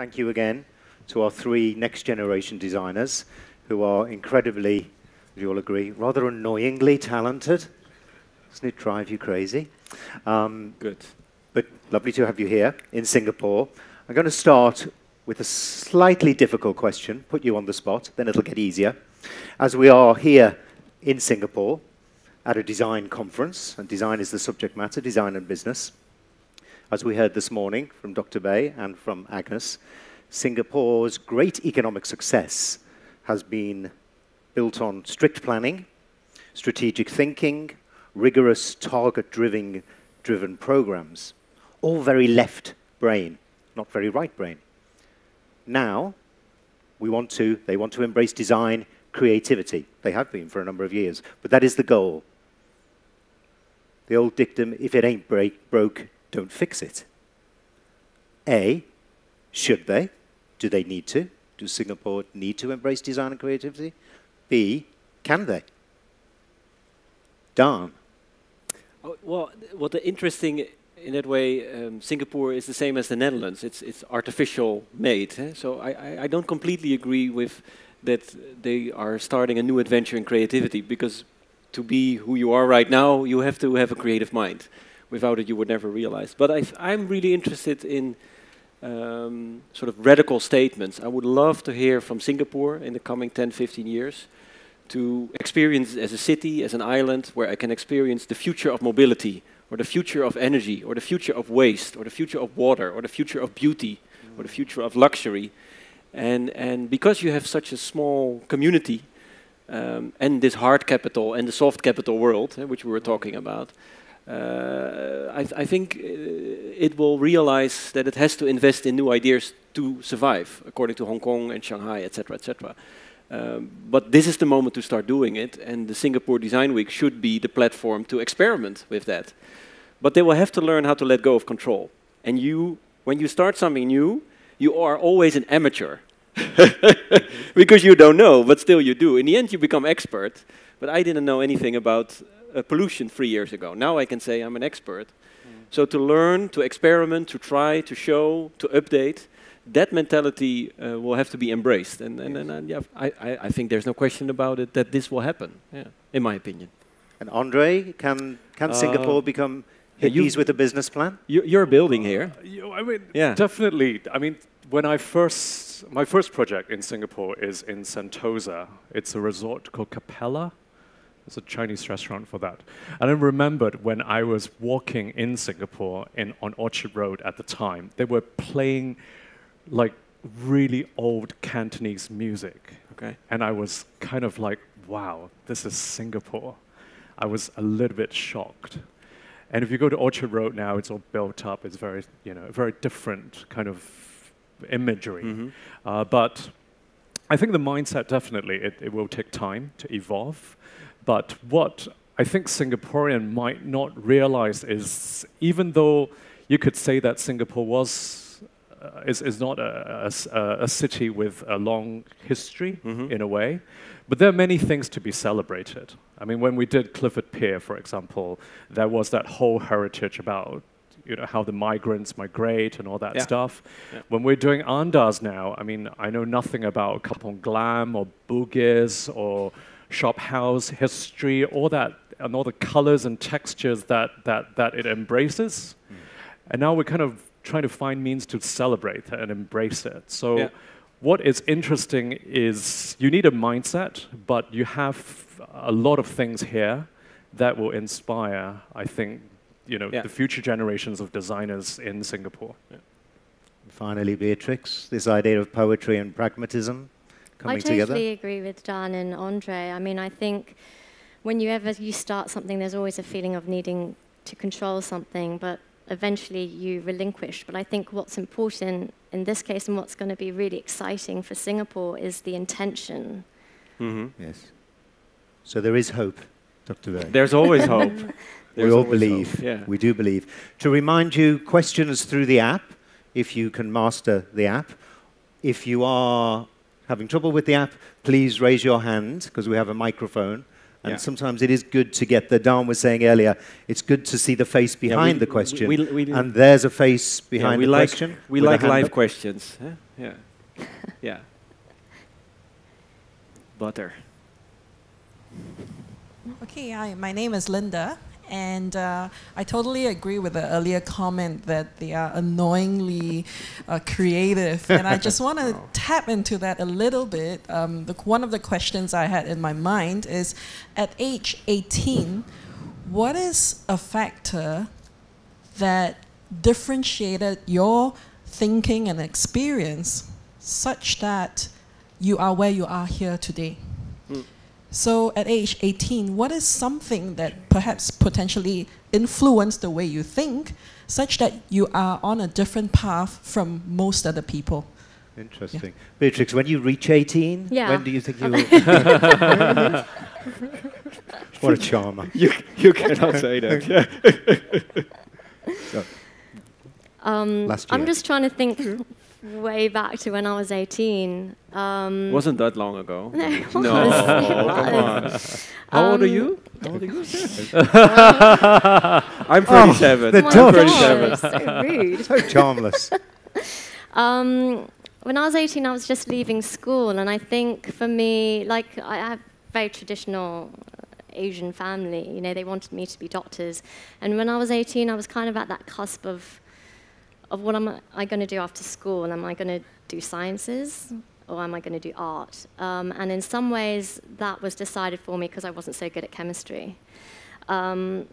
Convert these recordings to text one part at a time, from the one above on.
thank you again to our three next generation designers who are incredibly, you all agree, rather annoyingly talented. Doesn't it drive you crazy? Um, Good. But lovely to have you here in Singapore. I'm going to start with a slightly difficult question, put you on the spot, then it'll get easier. As we are here in Singapore at a design conference, and design is the subject matter, design and business, as we heard this morning from Dr. Bay and from Agnes, Singapore's great economic success has been built on strict planning, strategic thinking, rigorous target-driven driven programs all very left brain, not very right brain. Now, we want to, they want to embrace design, creativity. They have been for a number of years, but that is the goal. The old dictum, if it ain't break, broke, don't fix it. A, should they? Do they need to? Do Singapore need to embrace design and creativity? B, can they? Daan. Oh, well, what the interesting in that way, um, Singapore is the same as the Netherlands. It's it's artificial made. Eh? So I, I don't completely agree with that they are starting a new adventure in creativity because to be who you are right now, you have to have a creative mind. Without it, you would never realize. But I, am really interested in um, sort of radical statements. I would love to hear from Singapore in the coming 10, 15 years to experience as a city, as an island, where I can experience the future of mobility, or the future of energy, or the future of waste, or the future of water, or the future of beauty, mm. or the future of luxury. And, and because you have such a small community, um, and this hard capital and the soft capital world, eh, which we were talking about, I, th I, think uh, it will realize that it has to invest in new ideas to survive, according to Hong Kong and Shanghai, etc., etc. Um, but this is the moment to start doing it, and the Singapore Design Week should be the platform to experiment with that. But they will have to learn how to let go of control. And you, when you start something new, you are always an amateur. because you don't know, but still you do. In the end, you become expert. But I didn't know anything about uh, pollution three years ago. Now I can say I'm an expert. Mm. So to learn, to experiment, to try, to show, to update, that mentality uh, will have to be embraced. And, and, and, and yeah, I, I, I, think there's no question about it that this will happen, yeah, in my opinion. And Andre, can, can uh, Singapore become hippies with a business plan? You, are building here. Uh, you, I mean, yeah. definitely. I mean, when I first, my first project in Singapore is in Sentosa. It's a resort called Capella. It's a Chinese restaurant for that. And I remembered when I was walking in Singapore in, on Orchard Road at the time, they were playing like really old Cantonese music. Okay. And I was kind of like, wow, this is Singapore. I was a little bit shocked. And if you go to Orchard Road now, it's all built up. It's very, you know, very different kind of imagery. Mm -hmm. uh, but I think the mindset definitely it, it will take time to evolve. But what I think Singaporean might not realize is even though you could say that Singapore was uh, is, is not a, a, a, city with a long history mm -hmm. in a way, but there are many things to be celebrated. I mean, when we did Clifford Pier, for example, there was that whole heritage about you know how the migrants migrate and all that yeah. stuff. Yeah. When we're doing Andaz now, I mean, I know nothing about Kampong Glam or Bugis or shop house history, all that and all the colors and textures that that that it embraces. Mm. And now we're kind of trying to find means to celebrate and embrace it. So yeah. what is interesting is you need a mindset, but you have a lot of things here that will inspire, I think, you know, yeah. the future generations of designers in Singapore. Yeah. Finally, Beatrix, this idea of poetry and pragmatism coming together. I totally together. agree with Daan and Andre. I mean, I think when you ever you start something, there's always a feeling of needing to control something, but eventually you relinquish. But I think what's important in this case and what's going to be really exciting for Singapore is the intention. Mm-hmm. Yes. So there is hope, Dr. Ray. There's always hope. There's we all believe. Yeah. We do believe. To remind you, questions through the app, if you can master the app. If you are having trouble with the app, please raise your hand because we have a microphone And Yeah. sometimes it is good to get the Daan was saying earlier. It's good to see the face Yeah, behind we- the question, we- we- and there's a face Yeah, behind we the like question. we like live up. questions. Huh? Yeah, yeah. Butter. Okay, hi, my name is Linda, and uh, I totally agree with the earlier comment that they are annoyingly uh, creative, and I just want to tap into that a little bit. Um, the, one of the questions I had in my mind is at age 18, what is a factor that differentiated your thinking and experience such that you are where you are here today? So at age 18, what is something that perhaps potentially influenced the way you think such that you are on a different path from most other people? Interesting. Beatrix, when you reach 18, Yeah. when do you think you will? what a charmer. You you cannot say that. Yeah. Um, Last I'm just trying to think way back to when I was 18. Um, Wasn't that long ago? No, it was, it come on. How old are you? How old are you? I'm 37. the Oh my. I'm 37. God, so rude. So charmless. Um, when I was 18, I was just leaving school, and I think for me, like I have very traditional uh, Asian family. You know, they wanted me to be doctors, and when I was 18, I was kind of at that cusp of of what am I going to do after school? And am I going to do sciences? Or am I going to do art? Um, and in some ways, that was decided for me because I wasn't so good at chemistry. Um,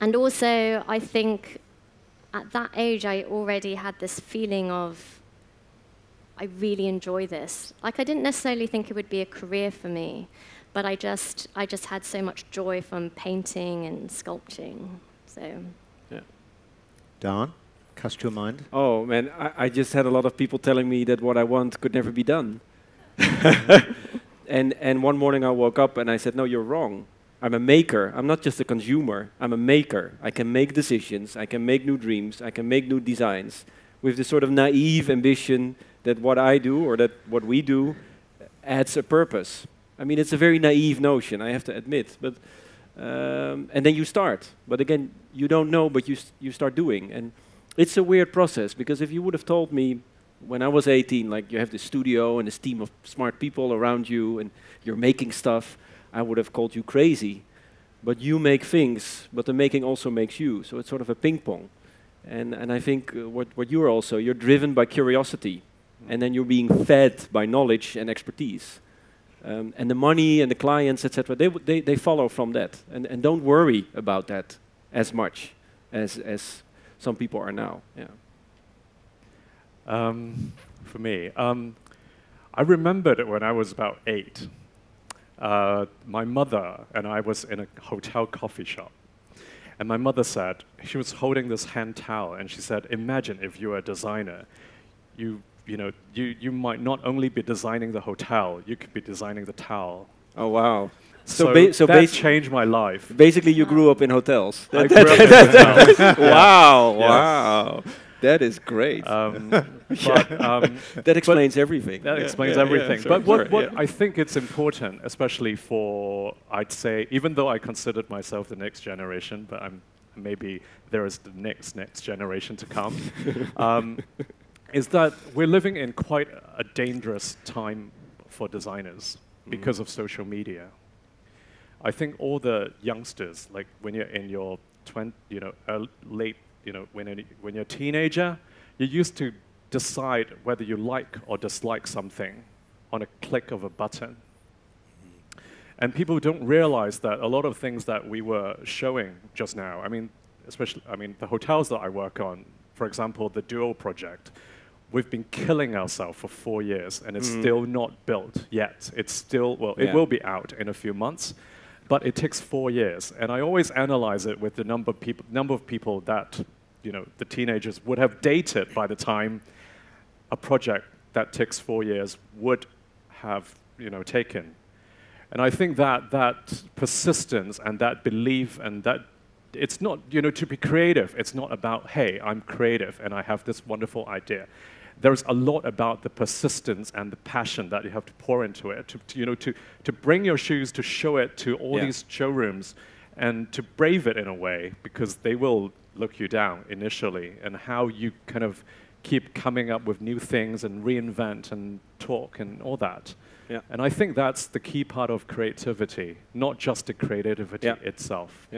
and also, I think at that age, I already had this feeling of, I really enjoy this. Like, I didn't necessarily think it would be a career for me, but I just, I just had so much joy from painting and sculpting. So, Daan, cast your mind. Oh man, I, I just had a lot of people telling me that what I want could never be done. and and one morning I woke up and I said, "No, you're wrong. I'm a maker. I'm not just a consumer. I'm a maker. I can make decisions. I can make new dreams. I can make new designs." With this sort of naive ambition that what I do or that what we do adds a purpose. I mean, it's a very naive notion, I have to admit. But um, and then you start. But again, you don't know, but you you start doing. And it's a weird process because if you would have told me when I was 18, like you have this studio and this team of smart people around you and you're making stuff, I would have called you crazy. But you make things, but the making also makes you. So it's sort of a ping pong. And, and I think uh, what, what you're also, you're driven by curiosity. And then you're being fed by knowledge and expertise. Um, and the money and the clients, etc., they, they, they follow from that. And, and don't worry about that as much as, as some people are now. Yeah. Um, for me, um, I remembered it when I was about eight. Uh, my mother and I was in a hotel coffee shop. And my mother said, she was holding this hand towel, and she said, imagine if you were a designer, you, you, know, you, you might not only be designing the hotel, you could be designing the towel. Oh wow. So, So ba- so that changed my life. Basically, you grew up in hotels. I grew up in hotels. wow, Yeah. wow, that is great. Um, but, um, that explains everything. That Yeah, explains yeah, yeah, everything. sorry, but what, sorry, what yeah. I think it's important, especially for, I'd say, even though I considered myself the next generation, but I'm maybe there is the next next generation to come, um, is that we're living in quite a dangerous time for designers because of social media. I think all the youngsters, like when you're in your 20, you know, late, you know, when, when you're a teenager, you used to decide whether you like or dislike something on a click of a button. And people don't realize that a lot of things that we were showing just now, I mean, especially, I mean, the hotels that I work on, for example, the Duo project, we've been killing ourselves for four years and it's mm. still not built yet. It's still, well, it Yeah. will be out in a few months, but it takes four years. And I always analyze it with the number of people, number of people that, you know, the teenagers would have dated by the time a project that takes four years would have, you know, taken. And I think that that persistence and that belief and that it's not, you know, to be creative, it's not about, hey, I'm creative and I have this wonderful idea. There's a lot about the persistence and the passion that you have to pour into it. To, to you know, to to bring your shoes, to show it to all Yeah. these showrooms, and to brave it in a way because they will look you down initially, and how you kind of keep coming up with new things and reinvent and talk and all that. Yeah. And I think that's the key part of creativity, not just the creativity Yeah. itself.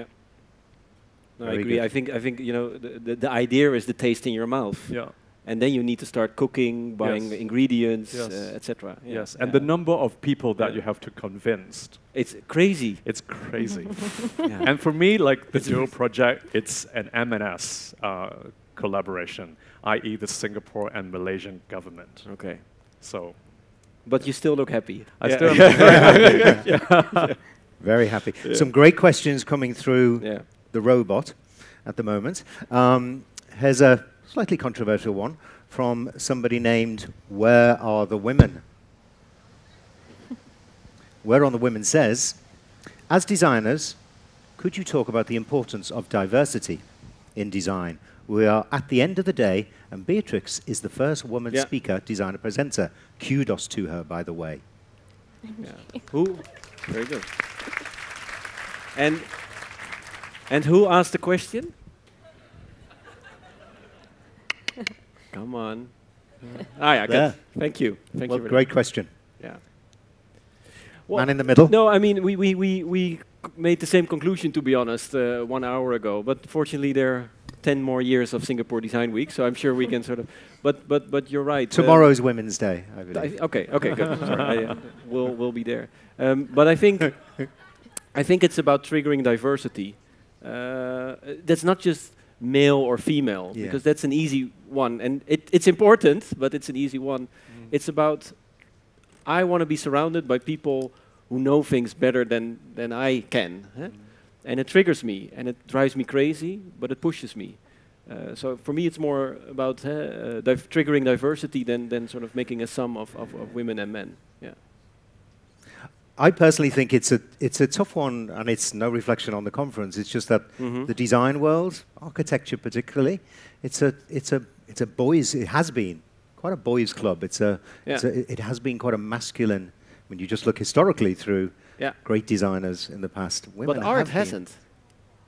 No, I agree. good. I think I think you know the, the, the idea is the taste in your mouth, Yeah. And then you need to start cooking, buying Yes. ingredients, Yes. uh, etc. Yeah. Yes, and Yeah. the number of people that Yeah. you have to convince, it's crazy. it's crazy. yeah. and for me, like the Duo project, it's an M&S uh, collaboration, i.e. the Singapore and Malaysian government. okay, So but you still look happy. I Yeah. still am very happy. Very happy. Some great questions coming through yeah. the robot at the moment. Um, here's a slightly controversial one from somebody named Where Are the Women? Where on the Women says, As designers, could you talk about the importance of diversity in design? We are at the end of the day, and Beatrix is the first woman Yeah. speaker, designer, presenter. Kudos to her, by the way. Yeah. Who? Very good. And and who asked the question? Come on. ah, yeah, good. Thank you. Thank well, you. very great question. Yeah. Man in the middle. No, I mean we we we we made the same conclusion to be honest uh, one hour ago, but fortunately there are ten more years of Singapore Design Week, so I'm sure we can sort of. But but but you're right. uh, Tomorrow's Women's Day, I I believe. th- okay, okay, good. Sorry, I, uh, we'll we'll be there. Um, but I think I think it's about triggering diversity. Uh, that's not just male or female Yeah. because that's an easy one, and it, it's important, but it's an easy one. It's about I want to be surrounded by people who know things better than than I can, huh? and it triggers me and it drives me crazy, but it pushes me. Uh, so for me, it's more about uh, uh, div- triggering diversity than, than sort of making a sum of, of, of women and men. Yeah. I personally think it's a it's a tough one, and it's no reflection on the conference. It's just that Mhm. the design world, architecture particularly, it's a it's a it's a boys. It has been quite a boys' club. It's a, it's Yeah. a it has been quite a masculine. When you just look historically through Yeah. great designers in the past, women but art have hasn't.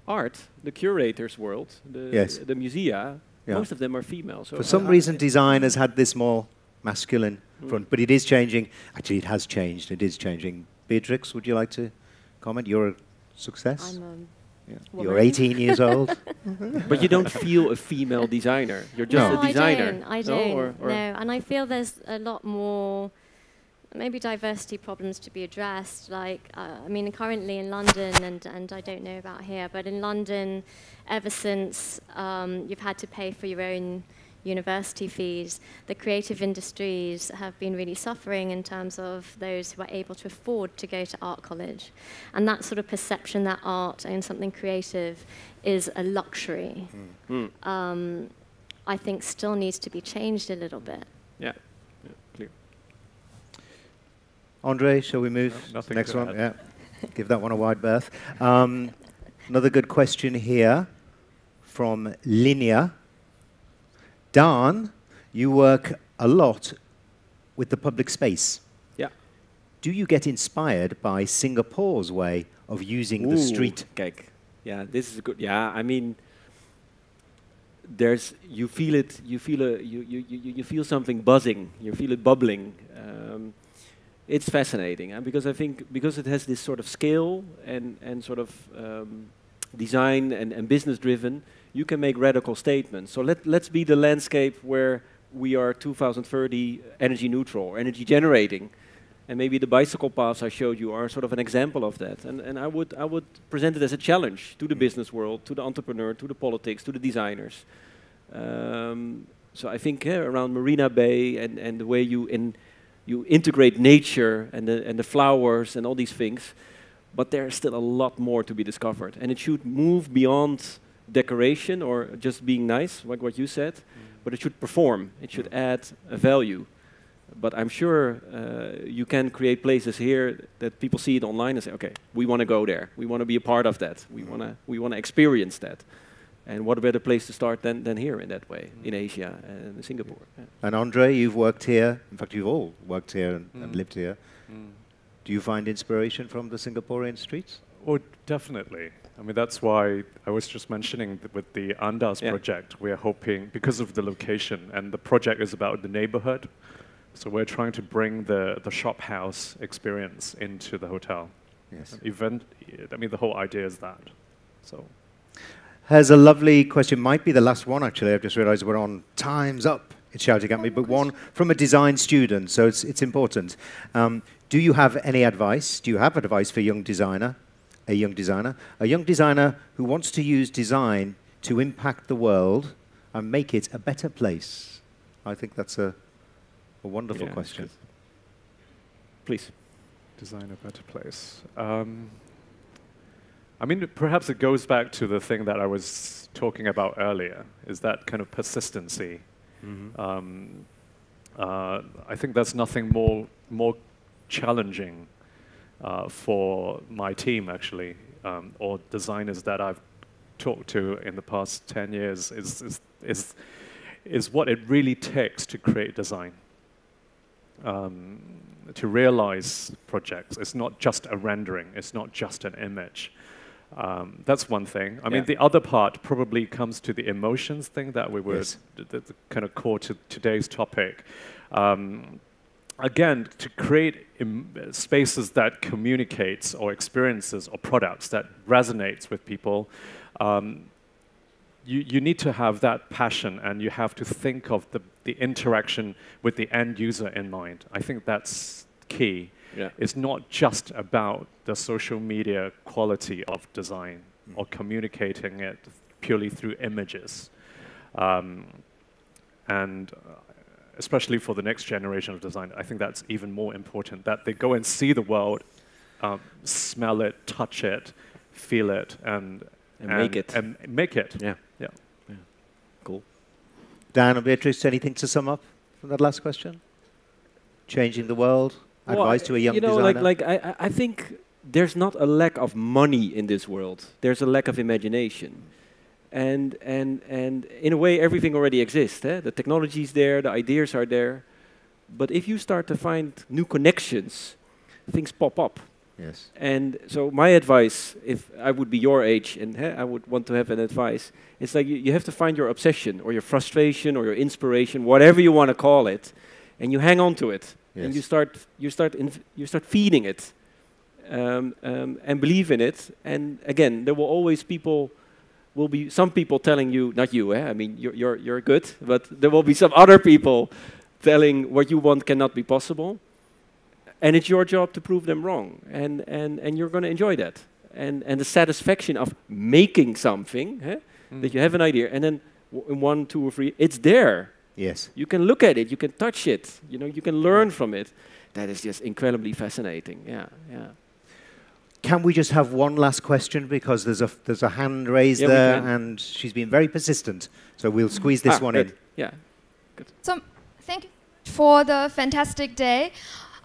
Art, the curators' world, the, Yes. the musea, Yeah. most of them are female. So For some I- reason, design has had this more masculine Mm. front, but it is changing. Actually, it has changed. It is changing. Beatrix, would you like to comment? You're a success. I'm um, Yeah. You're 18 years old. but you don't feel a female designer. You're just no, a designer. I don't. I don't. Or- or- no, and I feel there's a lot more, maybe diversity problems to be addressed. Like, uh, I mean, currently in London, and, and I don't know about here, but in London, ever since um, you've had to pay for your own university fees, the creative industries have been really suffering in terms of those who are able to afford to go to art college. And that sort of perception that art and something creative is a luxury Mm. um, I think still needs to be changed a little bit. Yeah. yeah, clear. Andre, shall we move No, to the next to one? add. Yeah. Give that one a wide berth. Um, another good question here from Linear. Daan, you work a lot with the public space. Yeah. Do you get inspired by Singapore's way of using the Ooh, street? Kijk, yeah, this is a good. Yeah, I mean, there's you feel it. You feel a you you you, you feel something buzzing. You feel it bubbling. Um, it's fascinating, and because I think because it has this sort of scale and and sort of um, design and, and business driven, you can make radical statements. So let let's be the landscape where we are 2030 energy neutral, or energy generating. And maybe the bicycle paths I showed you are sort of an example of that. And, and I, would, I would present it as a challenge to the business world, to the entrepreneur, to the politics, to the designers. Um, so I think eh, around Marina Bay and, and the way you, in, you integrate nature and the, and the flowers and all these things, but there's still a lot more to be discovered. And it should move beyond decoration or just being nice, like what you said, but it should perform. It should add a value but I'm sure uh, you can create places here that people see it online and say, okay, we want to go there. We want to be a part of that. We want to we want to experience that. And what a better place to start than, than here in that way, in Asia and in Singapore. Yeah. And Andre, you've worked here. In fact, you've all worked here and, and Mm. lived here. Mm. Do you find inspiration from the Singaporean streets? Oh, definitely. I mean, that's why I was just mentioning th- with the Andaz Yeah. project, we're hoping, because of the location, and the project is about the neighborhood, so we're trying to bring the, the shop house experience into the hotel. Yes. Event, I mean, the whole idea is that. So, Has a lovely question, might be the last one actually. I've just realized we're on time's up. It's shouting at me, but one from a design student, so it's, it's important. Um, do you have any advice? Do you have advice for a young designer? A young designer? A young designer who wants to use design to impact the world and make it a better place? I think that's a, a wonderful Yeah, question. Please. design a better place. Um, I mean, perhaps it goes back to the thing that I was talking about earlier, is that kind of persistency. Um, uh, I think there's nothing more more challenging uh, for my team actually, um, or designers that I've talked to in the past ten years. Is is is, is what it really takes to create design. Um, to realize projects, it's not just a rendering. It's not just an image. Um, that's one thing. I mean, the other part probably comes to the emotions thing that we were Yes. kind of core to today's topic. Um, again, to create Im- spaces that communicates or experiences or products that resonates with people, um, you, you need to have that passion and you have to think of the, the interaction with the end user in mind. I think that's key. Yeah. It's not just about the social media quality of design or communicating it purely through images. Um, and uh, especially for the next generation of design, I think that's even more important that they go and see the world, um, smell it, touch it, feel it, and, And make it. And make it. Yeah. Yeah. Yeah. Cool. Daan or Beatrix, anything to sum up from that last question? Changing the world? Well, Advice to a young you know, designer? like, like I, I- I think there's not a lack of money in this world. There's a lack of imagination, and and and in a way, everything already exists. Eh? The is there, the ideas are there, but if you start to find new connections, things pop up. yes. And so my advice, if I would be your age and eh, I would want to have an advice, it's like you, you have to find your obsession or your frustration or your inspiration, whatever you want to call it, and you hang on to it, and you start you start you start feeding it, um, um, and believe in it. And again, there will always people will be some people telling you, not you, eh? I mean you're you're you're good, but there will be some other people telling what you want cannot be possible. And it's your job to prove them wrong and and and you're going to enjoy that. And and the satisfaction of making something eh, that you have an idea and then w- in one two or three it's there. Yes. you can look at it you can touch it you know you can learn from it. That is just incredibly fascinating yeah yeah Can we just have one last question because there's a there's a hand raised Yeah, there and she's been very persistent. So we'll squeeze this Ah, one good. in. yeah Good. So, thank you for the fantastic day.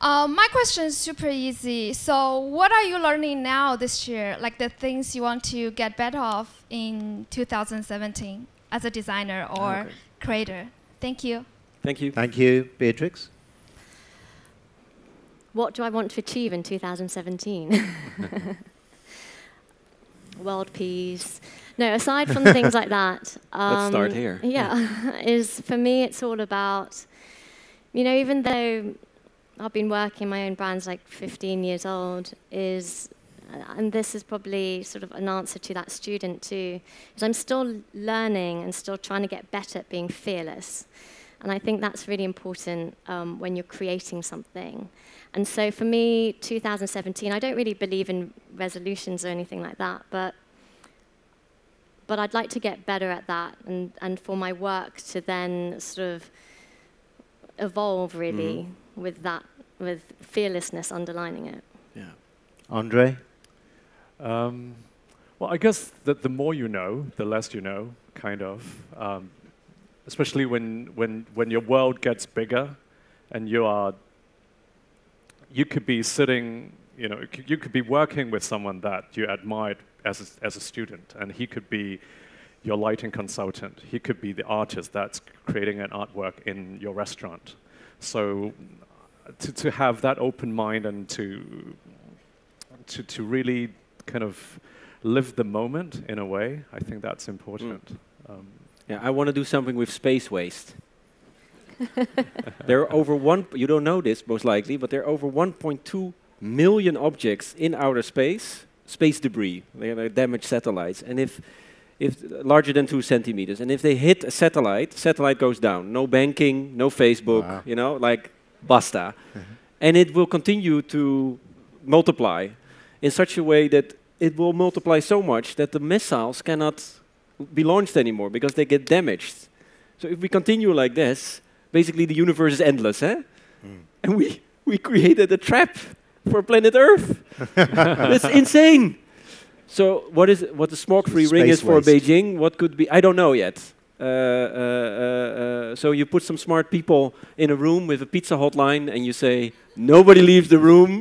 Uh, my question is super easy. So, what are you learning now this year? Like the things you want to get better of in 2017 as a designer or Okay. creator? Thank you. thank you Thank you, Beatrix. What do I want to achieve in 2017? World peace. No, aside from things like that. Let's start um, here. Yeah, is for me, it's all about, you know, even though I've been working my own brands like 15 years old, is, uh, and this is probably sort of an answer to that student too, is I'm still learning and still trying to get better at being fearless. And I think that's really important um, when you're creating something. And so for me, 2017, I don't really believe in resolutions or anything like that, but but I'd like to get better at that and, and for my work to then sort of evolve really with that, with fearlessness underlining it. yeah Andre? Um, well, I guess that the more you know, the less you know, kind of. Um, especially when, when, when your world gets bigger and you are, you could be sitting, you know, you could be working with someone that you admired as a, as a student, and he could be your lighting consultant. He could be the artist that's creating an artwork in your restaurant. So to, to have that open mind and to, to, to really kind of live the moment in a way, I think that's important. Um, Yeah, I want to do something with space waste. there are over one, you don't know this most likely, but there are over 1.2 million objects in outer space, space debris, they are damaged satellites. And if, if larger than two centimeters, and if they hit a satellite, satellite goes down. No banking, no Facebook, Wow. you know, like basta. Mm-hmm. And it will continue to multiply in such a way that it will multiply so much that the missiles cannot be launched anymore because they get damaged. So if we continue like this, basically the universe is endless, eh? And we, we created a trap for planet Earth. That's insane. So what is what the smog-free ring is for waste. Beijing? What could be? I don't know yet. Uh, uh, uh, so you put some smart people in a room with a pizza hotline, and you say nobody leaves the room.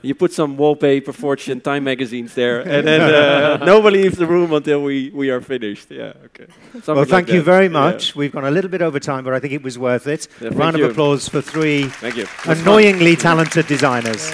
you put some wallpaper, Fortune, Time magazines there, and then uh, nobody leaves the room until we, we are finished. Yeah, okay. Something Well, like thank you that. very Yeah. much. We've gone a little bit over time, but I think it was worth it. Yeah, Round of applause for three Thank you. Annoyingly talented designers.